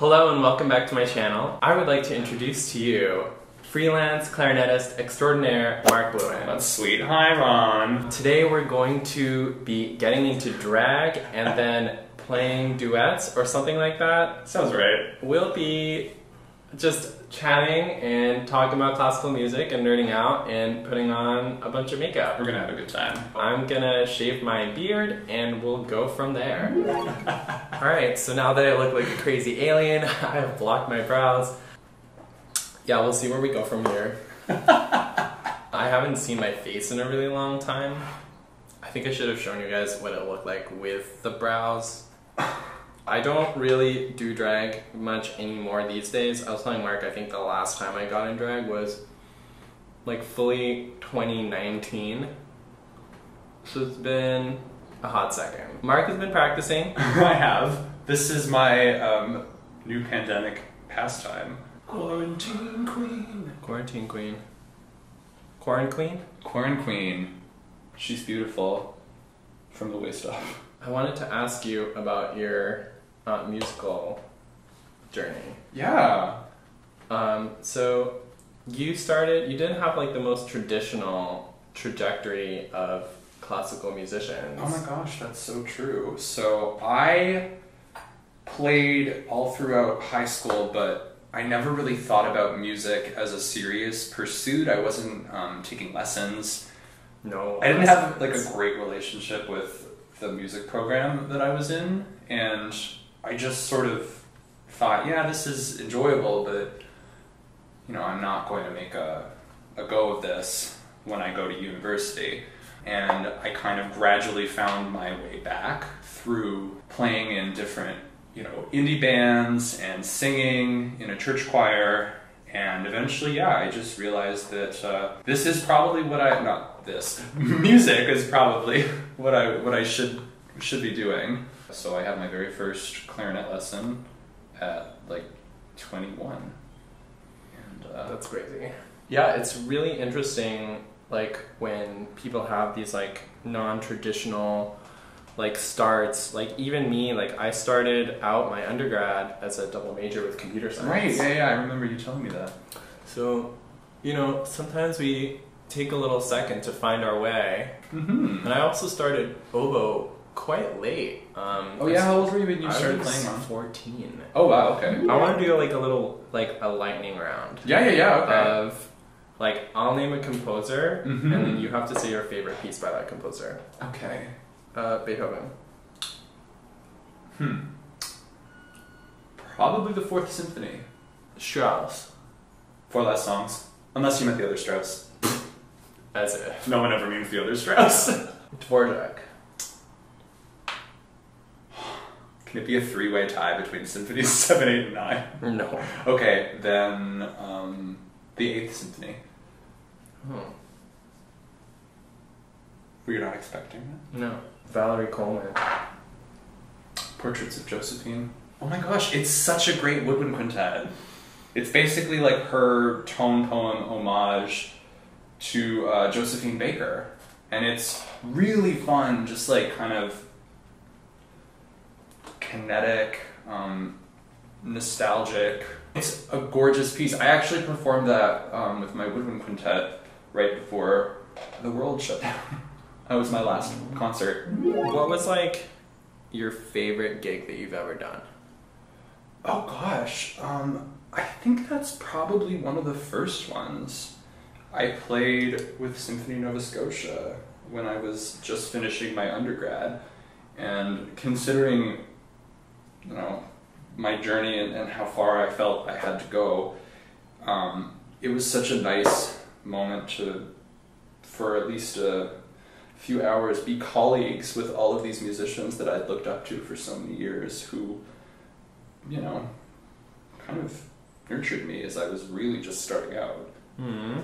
Hello and welcome back to my channel. I would like to introduce to you freelance clarinetist extraordinaire Marc Blouin. That's sweet. Hi, Ron. Today we're going to be getting into drag and then playing duets or something like that. Sounds right. We'll be just chatting and talking about classical music and nerding out and putting on a bunch of makeup. We're gonna have a good time. I'm gonna shave my beard and we'll go from there. Alright, so now that I look like a crazy alien, I have blocked my brows. Yeah, we'll see where we go from here. I haven't seen my face in a really long time. I think I should have shown you guys what it looked like with the brows. I don't really do drag much anymore these days. I was telling Marc, I think the last time I got in drag was like fully 2019. So it's been a hot second. Marc has been practicing. I have. This is my um, new pandemic pastime. Quarantine queen. Quarantine queen. Quarantine queen? Quarantine queen. She's beautiful from the waist up. I wanted to ask you about your uh, musical journey. Yeah. Um, so you started, you didn't have like the most traditional trajectory of classical musicians. Oh my gosh, that's so true. So I played all throughout high school, but I never really thought about music as a serious pursuit. I wasn't um, taking lessons. No. I didn't have like a great relationship with the music program that I was in, and I just sort of thought, yeah, this is enjoyable, but you know, I'm not going to make a, a go of this when I go to university. And I kind of gradually found my way back through playing in different, you know, indie bands and singing in a church choir. And eventually, yeah, I just realized that uh, this is probably what I not this music is probably what I what I should should be doing. So I had my very first clarinet lesson at like 21. And uh, That's crazy. Yeah, it's really interesting like when people have these like non-traditional like starts like even me like i started out my undergrad as a double major with computer science right, yeah, yeah, I remember you telling me that. so you know sometimes we take a little second to find our way Mm-hmm. and i also started oboe quite late um Oh yeah, how old were you when you I started playing on? 14 Oh wow, okay. i want to do like a little like a lightning round Yeah, yeah, yeah, okay. of like I'll name a composer Mhm. and then you have to say your favorite piece by that composer. okay. Uh, Beethoven. Hmm. Probably the Fourth Symphony. Strauss. Four last songs. Unless you meant the other Strauss. As if. No one ever means the other Strauss. Dvorak. Can it be a three-way tie between symphonies seven, eight, and nine? No. Okay, then um, the Eighth Symphony. Hmm. Were you not expecting that? No. Valerie Coleman. Portraits of Josephine. Oh my gosh, it's such a great woodwind quintet. It's basically like her tone poem homage to uh, Josephine Baker. And it's really fun, just like kind of kinetic, um, nostalgic. It's a gorgeous piece. I actually performed that um, with my woodwind quintet right before the world shut down. that was my last concert. What was like your favorite gig that you've ever done? Oh gosh, um, I think that's probably one of the first ones. I played with Symphony Nova Scotia when I was just finishing my undergrad, and considering, you know, my journey and, and how far I felt I had to go, um, it was such a nice moment to, for at least a few hours, be colleagues with all of these musicians that I'd looked up to for so many years who you know, kind of nurtured me as I was really just starting out. Hmm.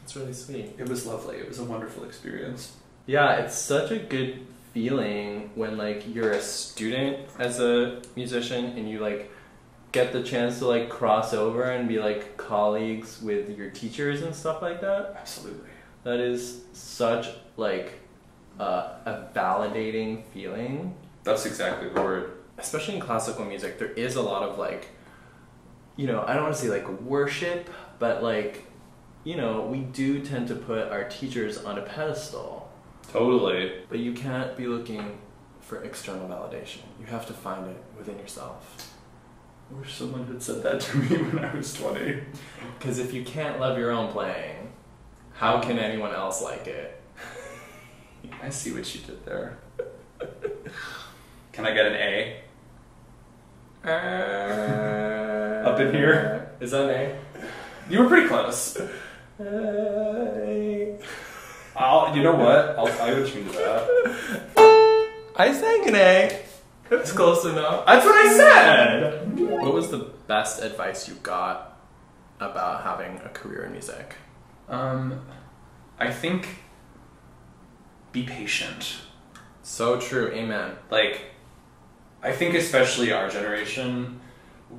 That's really sweet. It was lovely. It was a wonderful experience. Yeah, it's such a good feeling when like you're a student as a musician and you like get the chance to like cross over and be like colleagues with your teachers and stuff like that. Absolutely. That is such like uh, a validating feeling. That's exactly the word. especially in classical music, there is a lot of like, you know, I don't want to say like worship, but like, you know, we do tend to put our teachers on a pedestal. Totally. But you can't be looking for external validation. You have to find it within yourself. I wish someone had said that to me when I was 20. Because if you can't love your own playing, how can anyone else like it? I see what you did there. Can I get an A? Uh, Up in here? Is that an A? You were pretty close. I'll, you know what? I'll, I would change that. I sang an A. That's close enough. That's what I said! Was the best advice you got about having a career in music? Um, I think be patient. So true. Amen. Like, I think especially our generation,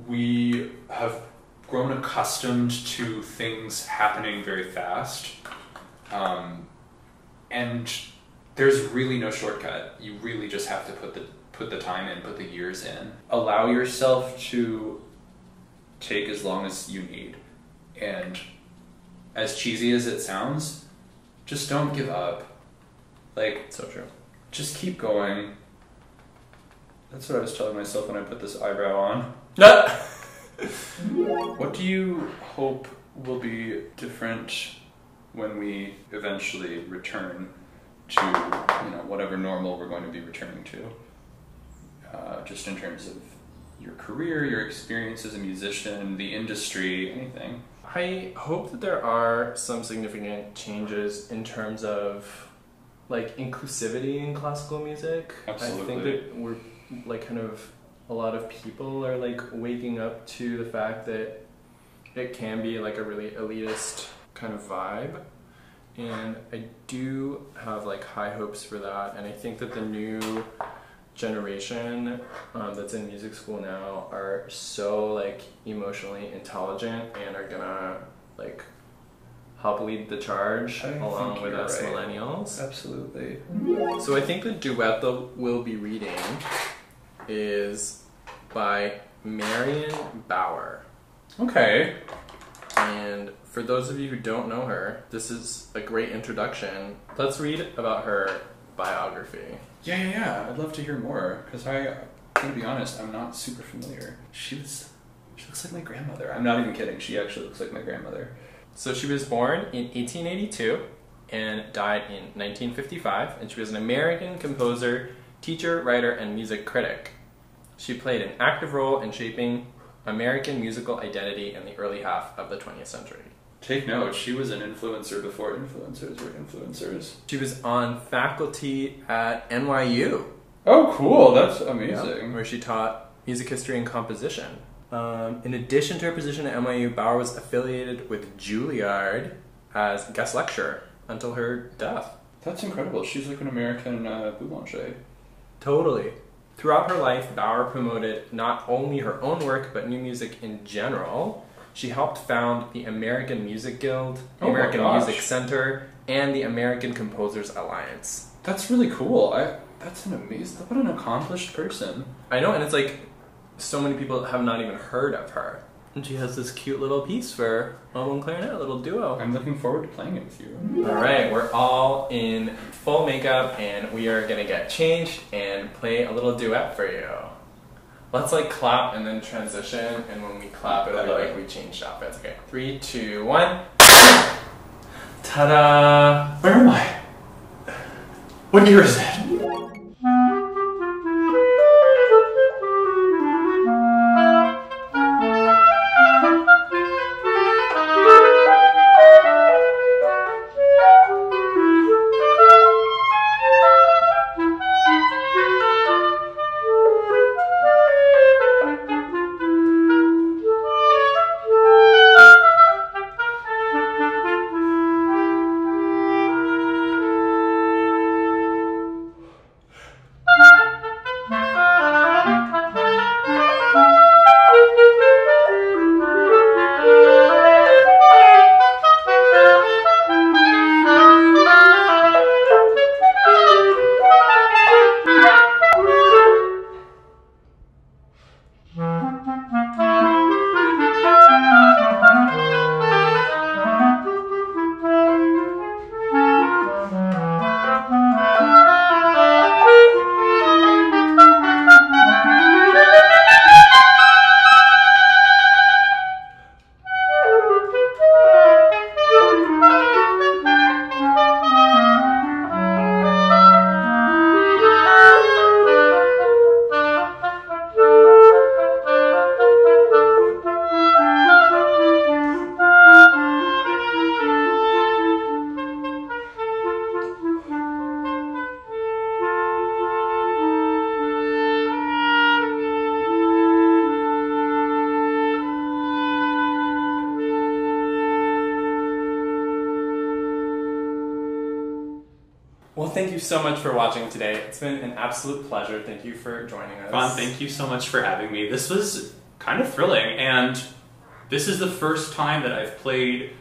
we have grown accustomed to things happening very fast. Um, and there's really no shortcut. You really just have to put the put the time in, put the years in. Allow yourself to take as long as you need. And as cheesy as it sounds, just don't give up. Like So true. just keep going. That's what I was telling myself when I put this eyebrow on. What do you hope will be different when we eventually return to you know whatever normal we're going to be returning to? Uh, just in terms of your career, your experience as a musician, the industry, anything. I hope that there are some significant changes in terms of like inclusivity in classical music. Absolutely. I think that we're like kind of a lot of people are like waking up to the fact that it can be like a really elitist kind of vibe. And I do have like high hopes for that. And I think that the new generation um, that's in music school now are so like emotionally intelligent and are gonna like help lead the charge along with us right. millennials. Absolutely. So I think the duet that we'll be reading is by Marion Bauer. Okay. And for those of you who don't know her, this is a great introduction. Let's read about her biography. Yeah, yeah, yeah. I'd love to hear more because I, gonna be honest, I'm not super familiar. She was, she looks like my grandmother. I'm not even kidding. She actually looks like my grandmother. So she was born in 1882 and died in 1955, and she was an American composer, teacher, writer, and music critic. She played an active role in shaping American musical identity in the early half of the 20th century. Take note. She was an influencer before influencers were influencers. She was on faculty at NYU, Oh, cool. That's amazing. where she taught music history and composition. Um, in addition to her position at NYU, Bauer was affiliated with Juilliard as guest lecturer until her death. That's incredible. She's like an American uh, Boulanger. Totally. Throughout her life, Bauer promoted not only her own work, but new music in general. She helped found the American Music Guild, the Oh American. Music Center, and the American Composers Alliance. That's really cool. I. That's an amazing. What an accomplished person. I know, and it's like so many people have not even heard of her. And she has this cute little piece for oboe and clarinet, a little duo. I'm looking forward to playing it with you. All right, we're all in full makeup, and we are gonna get changed and play a little duet for you. Let's like clap and then transition, and when we clap, it'll be like we changed outfits. Okay, three, two, one. Ta-da! Where am I? What year is it? Thank you so much for watching today. It's been an absolute pleasure. Thank you for joining us. Ron, thank you so much for having me. This was kind of thrilling, and this is the first time that I've played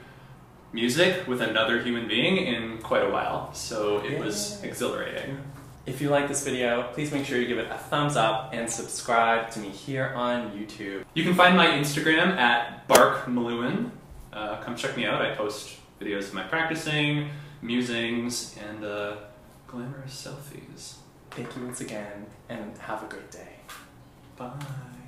music with another human being in quite a while, so it was exhilarating. If you like this video, please make sure you give it a thumbs up and subscribe to me here on YouTube. You can find my Instagram at barc_mlouin. Uh, come check me out. I post videos of my practicing, musings, and uh, glamorous selfies. Thank you once again, and have a great day. Bye.